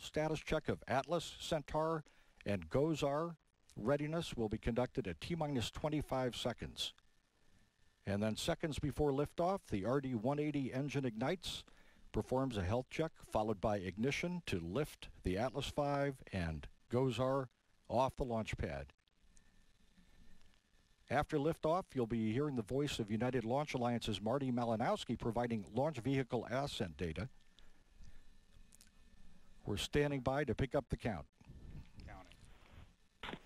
Status check of Atlas, Centaur, and GOES-R readiness will be conducted at T-minus 25 seconds. And then seconds before liftoff, the RD-180 engine ignites, performs a health check, followed by ignition to lift the Atlas V and GOES-R off the launch pad. After liftoff, you'll be hearing the voice of United Launch Alliance's Marty Malinowski providing launch vehicle ascent data. We're standing by to pick up the count. Counting.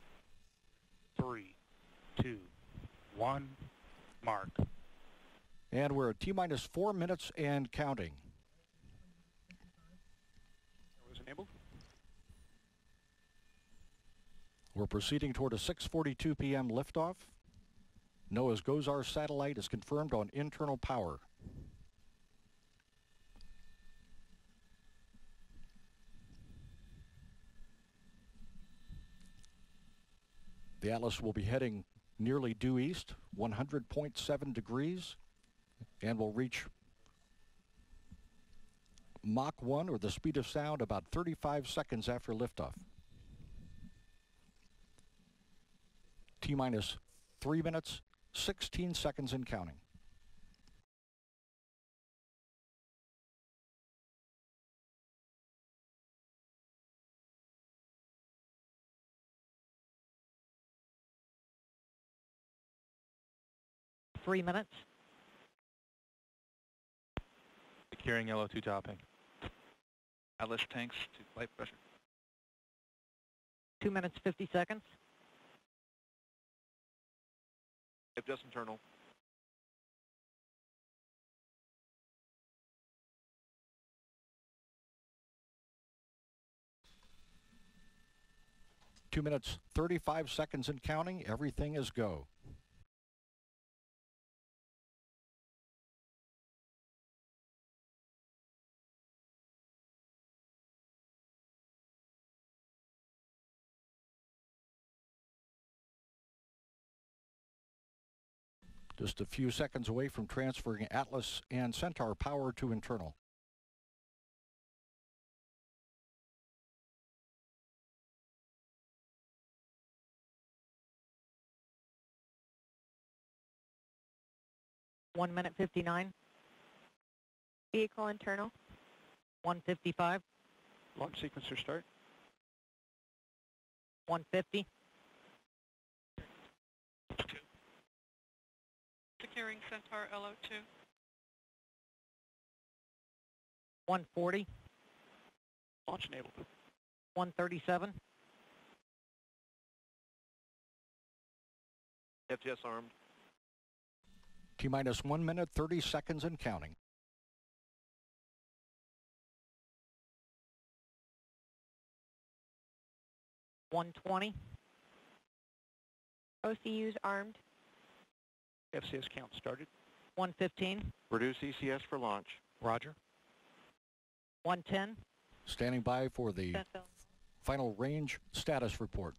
Three, two, one, mark. And we're at T-minus four minutes and counting. Was enabled. We're proceeding toward a 6.42 p.m. liftoff. NOAA's GOES-R satellite is confirmed on internal power. The Atlas will be heading nearly due east, 100.7 degrees, and will reach Mach 1, or the speed of sound, about 35 seconds after liftoff. T-minus 3 minutes, 16 seconds and counting. Three minutes. Securing LO2 topping. Atlas tanks to flight pressure. Two minutes, 50 seconds. Just internal. Two minutes, 35 seconds and counting. Everything is go. Just a few seconds away from transferring Atlas and Centaur power to internal. One minute, 59. Vehicle internal. 155. Launch sequencer start. 150. Securing Centaur LO2. 140. Launch enabled. 137. FTS armed. T-minus 1 minute, 30 seconds and counting. One twenty. OCU's armed. FCS count started. One fifteen. Reduce ECS for launch. Roger. One ten. Standing by for the final range status report.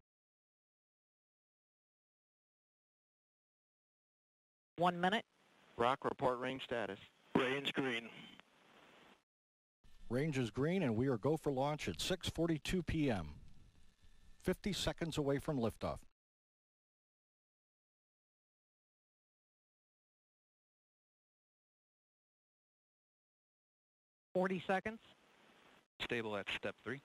One minute. Rock, report range status. Range green. Range is green and we are go for launch at 6.42 p.m. 50 seconds away from liftoff. Forty seconds. Stable at step three.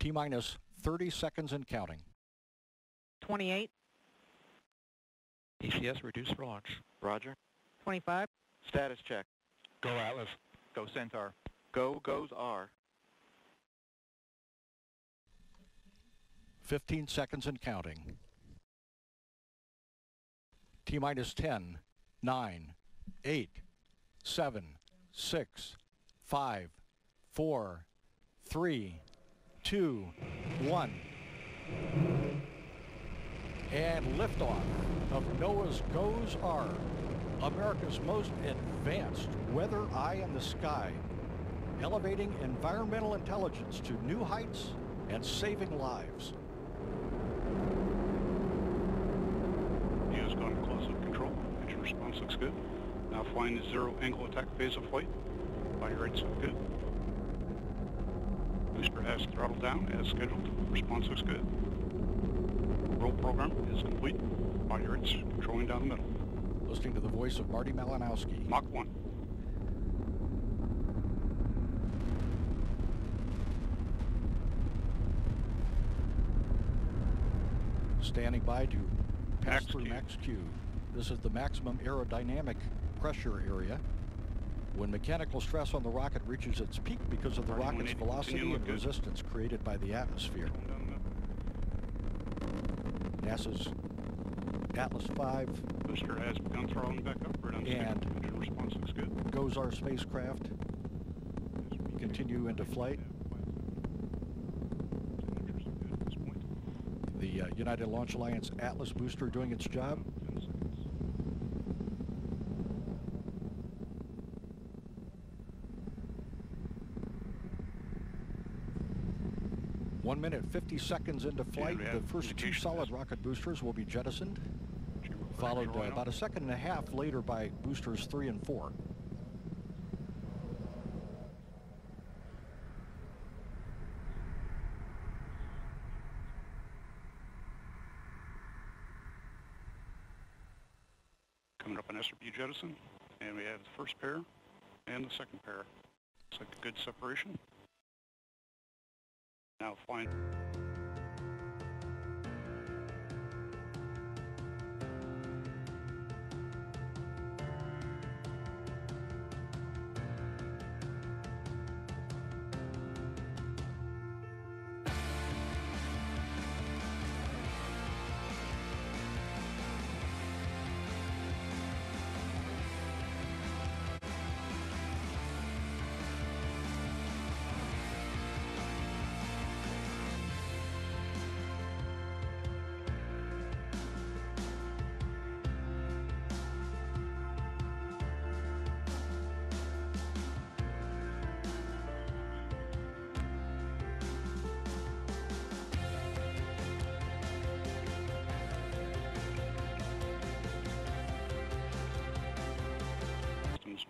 T-minus 30 seconds and counting. Twenty-eight. ECS reduced for launch. Roger. Twenty-five. Status check. Go Atlas. Go Centaur. Go GOES-R. 15 seconds and counting. T-minus 10, 9, 8, 7, 6, 5, 4, 3, 2, 1. And liftoff of NOAA's GOES-R, America's most advanced weather eye in the sky, elevating environmental intelligence to new heights and saving lives. Neo's gone to close-up control. Engine response looks good. Now flying the zero angle attack phase of flight. Body rates look good. Booster has throttled down as scheduled. Response looks good. Roll program is complete. Body rates controlling down the middle. Listening to the voice of Marty Malinowski. Mach 1. Standing by to pass Max through Q. max Q. This is the maximum aerodynamic pressure area. When mechanical stress on the rocket reaches its peak because of the rocket's velocity and resistance created by the atmosphere. Controlling down the middle. NASA's Atlas V Booster has begun throttling back up. Right on schedule. And- response looks good. GOES-R spacecraft continue into flight. Signatures are good at this point. The uh, United Launch Alliance Atlas booster doing its job. 10 seconds. One minute, 50 seconds into flight, the first two solid rocket boosters will be jettisoned, followed uh, about a second and a half later by boosters three and four. Coming up on SRB jettison, and we have the first pair and the second pair. Looks like a good separation. Now flying.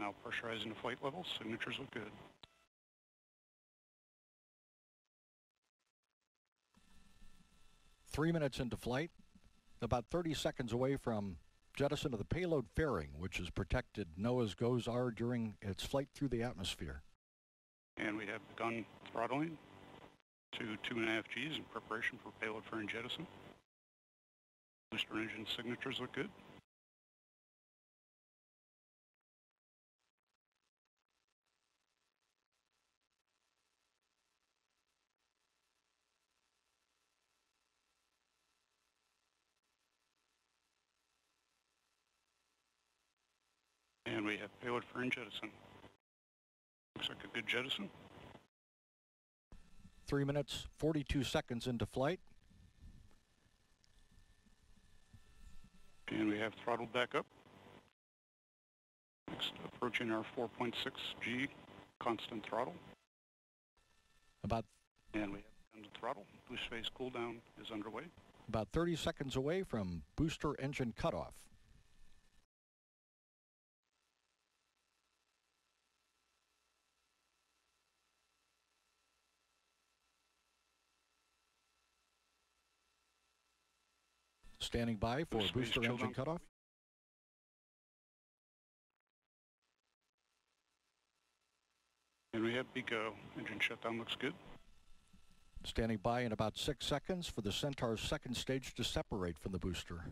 Now pressurizing to flight level. Signatures look good. Three minutes into flight, about 30 seconds away from jettison of the payload fairing, which has protected NOAA's GOES-R during its flight through the atmosphere. And we have begun throttling to two and a half Gs in preparation for payload fairing jettison. Booster engine signatures look good. Looks like a good jettison. Three minutes, 42 seconds into flight. And we have throttled back up. Next, approaching our 4.6 G constant throttle. About And we have begun to throttle. Boost phase cool down is underway. about 30 seconds away from booster engine cutoff. Standing by for Boost booster engine cutoff. And we have BECO. Engine shutdown looks good. Standing by in about six seconds for the Centaur's second stage to separate from the booster.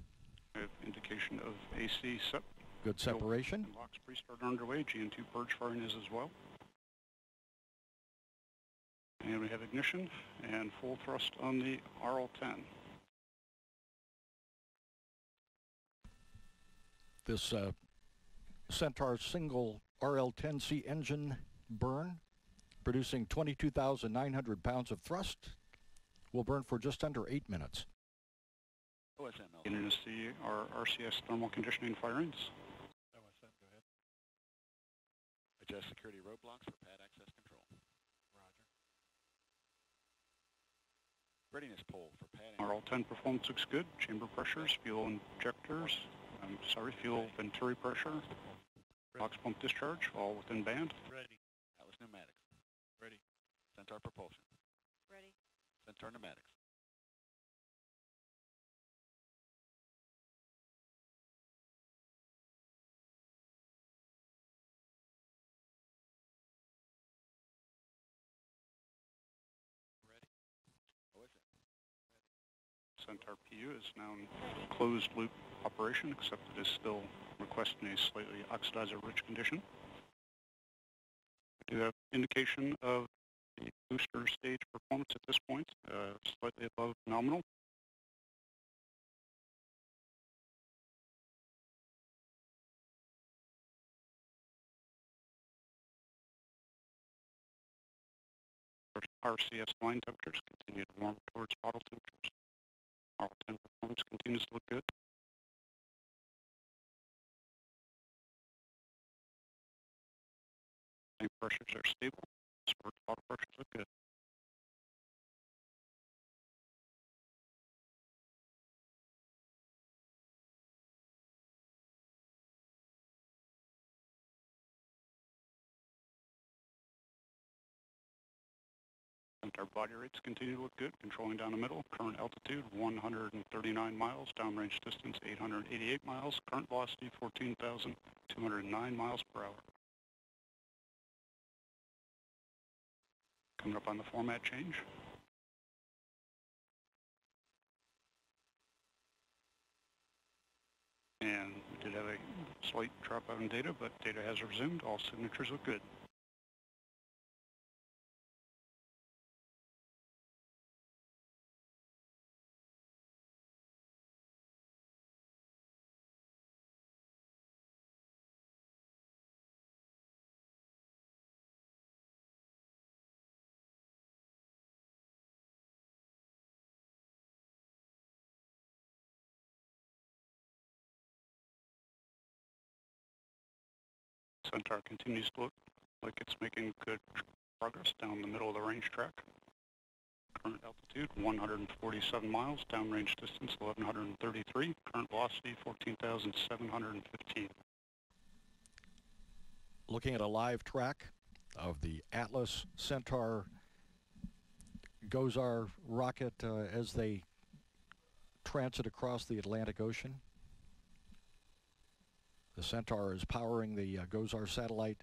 We have indication of AC sep. Good separation. And LOX pre-start underway. GN2 purge firing is as well. And we have ignition and full thrust on the RL-10. This uh, Centaur single RL-10C engine burn, producing 22,900 pounds of thrust, will burn for just under eight minutes. OSM, And is the our RCS thermal conditioning firings. OSM, go ahead. Adjust security roadblocks for pad access control. Roger. Readiness poll for pad. RL-10 performance looks good. Chamber pressures, fuel injectors, I'm sorry, fuel venturi pressure, LOX pump discharge, all within band. Ready. Atlas Pneumatics. Ready. Centaur Propulsion. Ready. Centaur Pneumatics. Ready. OSA. Centaur PU is now in closed loop operation, except it is still requesting a slightly oxidizer-rich condition. We do have indication of the booster stage performance at this point, uh, slightly above nominal. RCS line temperatures continue to warm towards bottle temperatures. All 10 performance continues to look good. Tank pressures are stable. Sport bottle pressures look good. Our body rates continue to look good, controlling down the middle. Current altitude 139 miles, downrange distance 888 miles, current velocity 14,209 miles per hour. Coming up on the format change. And we did have a slight drop out in data, but data has resumed. All signatures look good. Centaur continues to look like it's making good progress down the middle of the range track. Current altitude 147 miles, downrange distance 1133, current velocity 14,715. Looking at a live track of the Atlas Centaur GOES-R rocket uh, as they transit across the Atlantic Ocean. The Centaur is powering the uh, GOES-R satellite.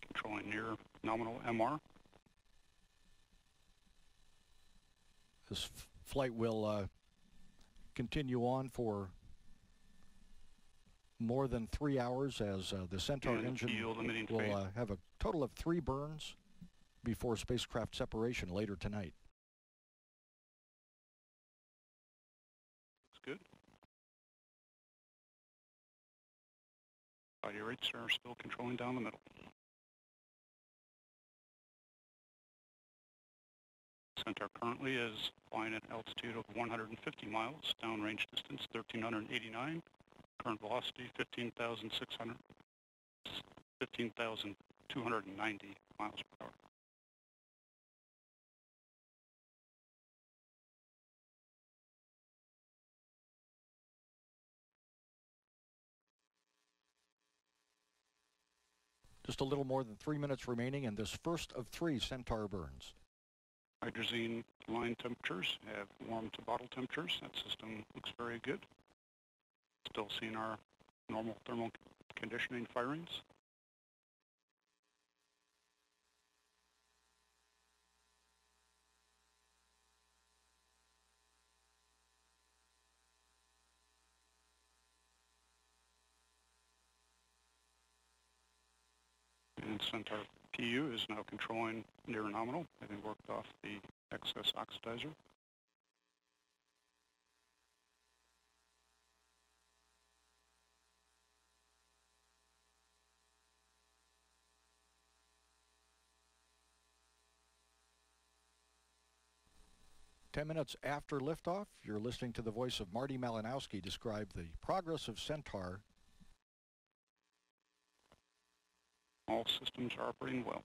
Controlling near nominal MR. This flight will uh, continue on for more than three hours as uh, the Centaur and engine will uh, have a total of three burns before spacecraft separation later tonight. Body rates are still controlling down the middle. Centaur currently is flying at altitude of 150 miles, downrange distance 1,389, current velocity 15,600, 15,290 miles per hour. Just a little more than three minutes remaining in this first of three Centaur burns. Hydrazine line temperatures have warmed to bottle temperatures. That system looks very good. Still seeing our normal thermal conditioning firings. And Centaur PU is now controlling near nominal, having worked off the excess oxidizer. Ten minutes after liftoff, you're listening to the voice of Marty Malinowski describe the progress of Centaur All systems are operating well.